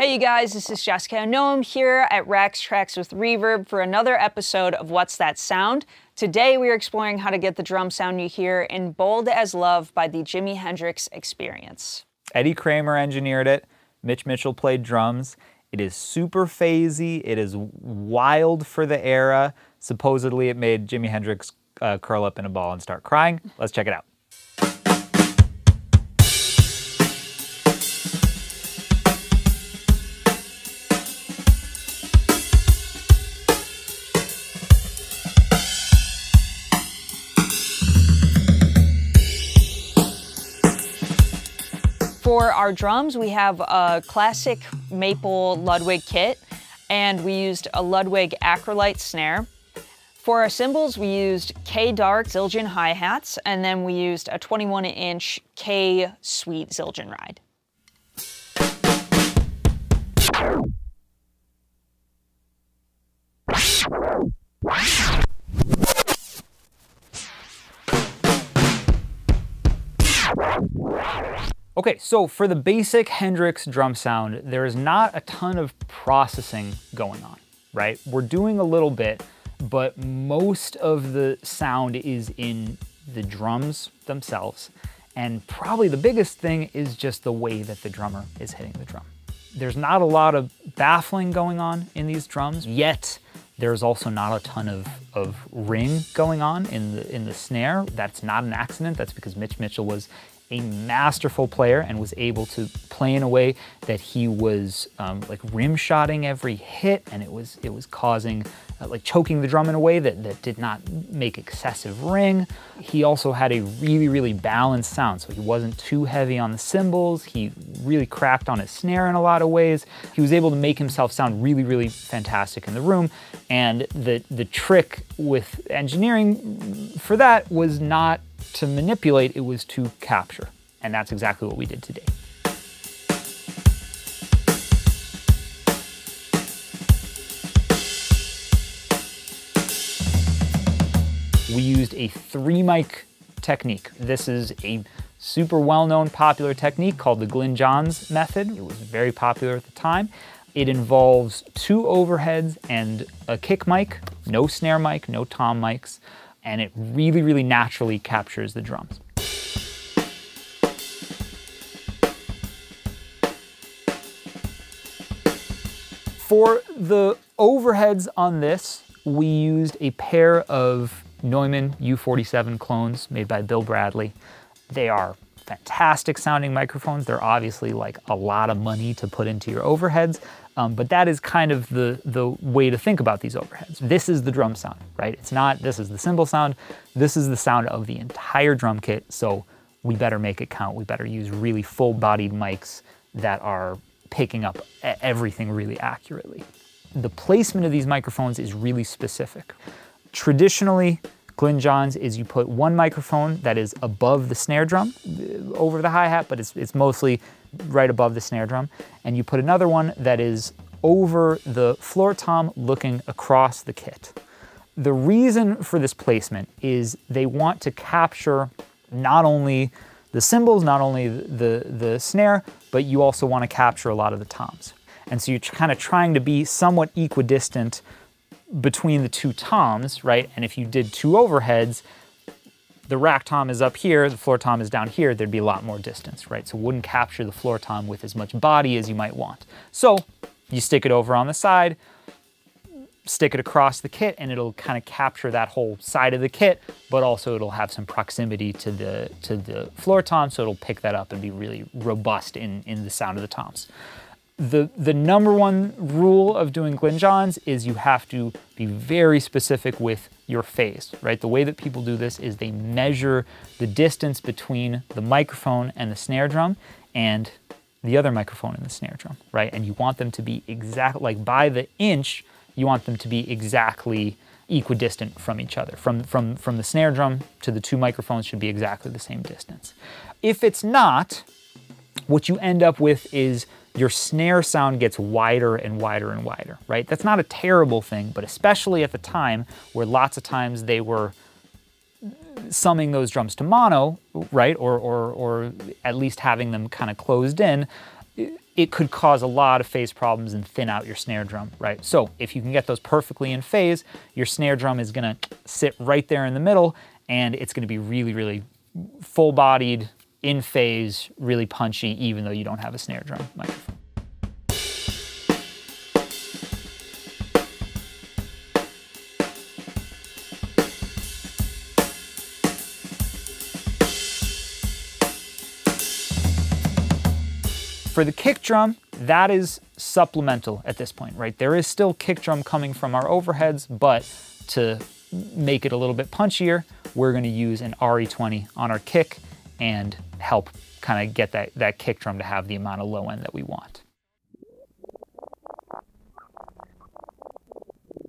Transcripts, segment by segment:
Hey you guys, this is Jessica Noam here at Rax Trax with Reverb for another episode of What's That Sound? Today we are exploring how to get the drum sound you hear in Bold as Love by the Jimi Hendrix Experience. Eddie Kramer engineered it, Mitch Mitchell played drums. It is super phasey, it is wild for the era. Supposedly it made Jimi Hendrix uh, curl up in a ball and start crying. Let's check it out. For our drums, we have a classic maple Ludwig kit, and we used a Ludwig Acrolite snare. For our cymbals, we used K-Dark Zildjian hi-hats, and then we used a 21-inch K-Sweet Zildjian ride. Okay, so for the basic Hendrix drum sound, there is not a ton of processing going on, right? We're doing a little bit, but most of the sound is in the drums themselves. And probably the biggest thing is just the way that the drummer is hitting the drum. There's not a lot of baffling going on in these drums, yet there's also not a ton of, of ring going on in the, in the snare. That's not an accident. That's because Mitch Mitchell was a masterful player and was able to play in a way that he was um, like rim shotting every hit and it was it was causing uh, like choking the drum in a way that, that did not make excessive ring. He also had a really, really balanced sound. So he wasn't too heavy on the cymbals. He really cracked on his snare in a lot of ways. He was able to make himself sound really, really fantastic in the room. And the, the trick with engineering for that was not to manipulate, it was to capture. And that's exactly what we did today. We used a three mic technique. This is a super well-known popular technique called the Glyn Johns method. It was very popular at the time. It involves two overheads and a kick mic, no snare mic, no tom mics, and it really, really naturally captures the drums. For the overheads on this, we used a pair of Neumann U47 clones made by Bill Bradley. They are fantastic sounding microphones. They're obviously like a lot of money to put into your overheads, um, but that is kind of the, the way to think about these overheads. This is the drum sound, right? It's not, this is the cymbal sound. This is the sound of the entire drum kit. So we better make it count. We better use really full bodied mics that are picking up everything really accurately. The placement of these microphones is really specific. Traditionally, Glyn Johns is you put one microphone that is above the snare drum, uh, over the hi-hat, but it's, it's mostly right above the snare drum, and you put another one that is over the floor tom looking across the kit. The reason for this placement is they want to capture not only the cymbals, not only the, the snare, but you also want to capture a lot of the toms. And so you're kind of trying to be somewhat equidistant between the two toms, right? And if you did two overheads, the rack tom is up here, the floor tom is down here, there'd be a lot more distance, right? So wouldn't capture the floor tom with as much body as you might want. So you stick it over on the side, stick it across the kit, and it'll kind of capture that whole side of the kit, but also it'll have some proximity to the, to the floor tom, so it'll pick that up and be really robust in, in the sound of the toms the, the number one rule of doing Glyn Johns is you have to be very specific with your phase, right? The way that people do this is they measure the distance between the microphone and the snare drum and the other microphone and the snare drum, right? And you want them to be exact, like by the inch, you want them to be exactly equidistant from each other. From, from, from the snare drum to the two microphones should be exactly the same distance. If it's not, what you end up with is your snare sound gets wider and wider and wider, right? That's not a terrible thing, but especially at the time where lots of times they were summing those drums to mono, right? Or, or, or at least having them kind of closed in, it could cause a lot of phase problems and thin out your snare drum, right? So if you can get those perfectly in phase, your snare drum is gonna sit right there in the middle and it's gonna be really, really full bodied, in phase, really punchy, even though you don't have a snare drum microphone. For the kick drum, that is supplemental at this point, right? There is still kick drum coming from our overheads, but to make it a little bit punchier, we're gonna use an RE20 on our kick and help kind of get that, that kick drum to have the amount of low end that we want.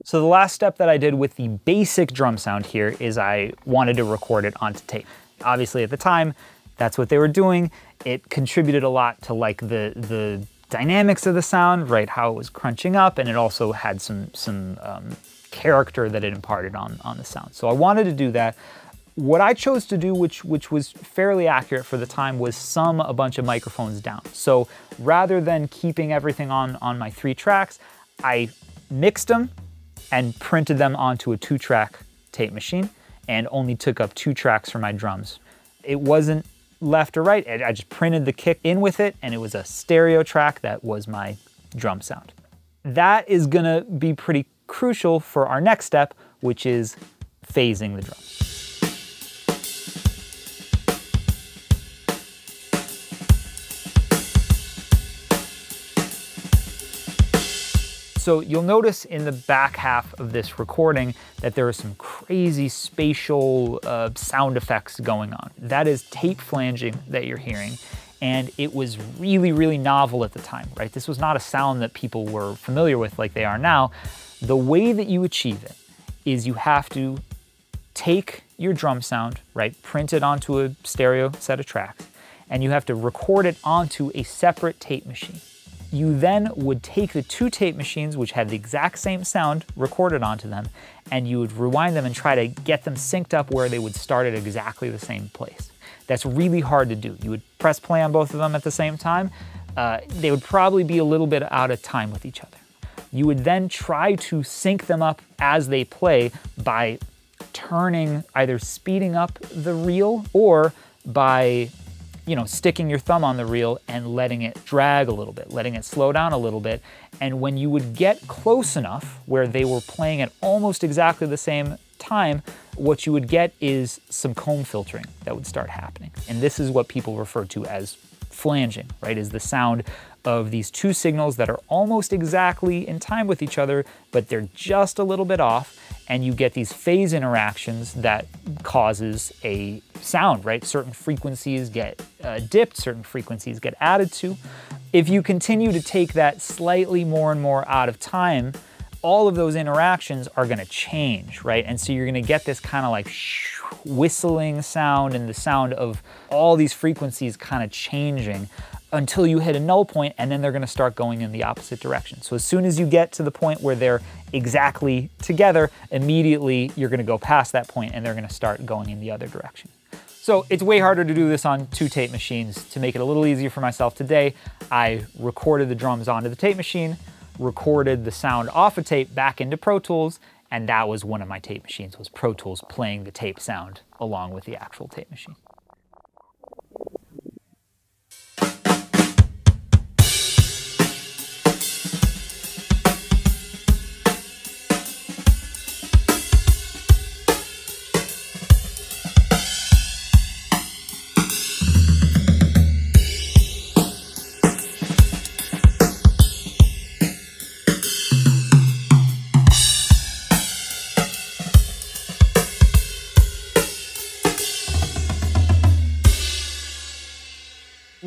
So the last step that I did with the basic drum sound here is I wanted to record it onto tape. Obviously at the time, that's what they were doing. It contributed a lot to like the the dynamics of the sound, right? How it was crunching up, and it also had some some um, character that it imparted on on the sound. So I wanted to do that. What I chose to do, which which was fairly accurate for the time, was sum a bunch of microphones down. So rather than keeping everything on on my three tracks, I mixed them and printed them onto a two-track tape machine and only took up two tracks for my drums. It wasn't left or right. I just printed the kick in with it and it was a stereo track that was my drum sound. That is gonna be pretty crucial for our next step, which is phasing the drum. So you'll notice in the back half of this recording that there are some crazy spatial uh, sound effects going on. That is tape flanging that you're hearing. And it was really, really novel at the time, right? This was not a sound that people were familiar with like they are now. The way that you achieve it is you have to take your drum sound, right, print it onto a stereo set of tracks, and you have to record it onto a separate tape machine. You then would take the two tape machines, which had the exact same sound recorded onto them, and you would rewind them and try to get them synced up where they would start at exactly the same place. That's really hard to do. You would press play on both of them at the same time. Uh, they would probably be a little bit out of time with each other. You would then try to sync them up as they play by turning, either speeding up the reel or by you know, sticking your thumb on the reel and letting it drag a little bit, letting it slow down a little bit. And when you would get close enough where they were playing at almost exactly the same time, what you would get is some comb filtering that would start happening. And this is what people refer to as flanging, right? Is the sound of these two signals that are almost exactly in time with each other, but they're just a little bit off, and you get these phase interactions that causes a sound, right? Certain frequencies get uh, dipped, certain frequencies get added to. If you continue to take that slightly more and more out of time, all of those interactions are gonna change, right? And so you're gonna get this kind of like whistling sound and the sound of all these frequencies kind of changing until you hit a null point and then they're gonna start going in the opposite direction. So as soon as you get to the point where they're exactly together, immediately you're gonna go past that point and they're gonna start going in the other direction. So it's way harder to do this on two tape machines. To make it a little easier for myself today, I recorded the drums onto the tape machine, recorded the sound off a of tape back into Pro Tools, and that was one of my tape machines, was Pro Tools playing the tape sound along with the actual tape machine.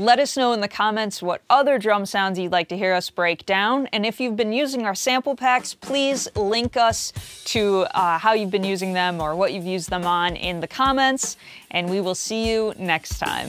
Let us know in the comments what other drum sounds you'd like to hear us break down. And if you've been using our sample packs, please link us to uh, how you've been using them or what you've used them on in the comments. And we will see you next time.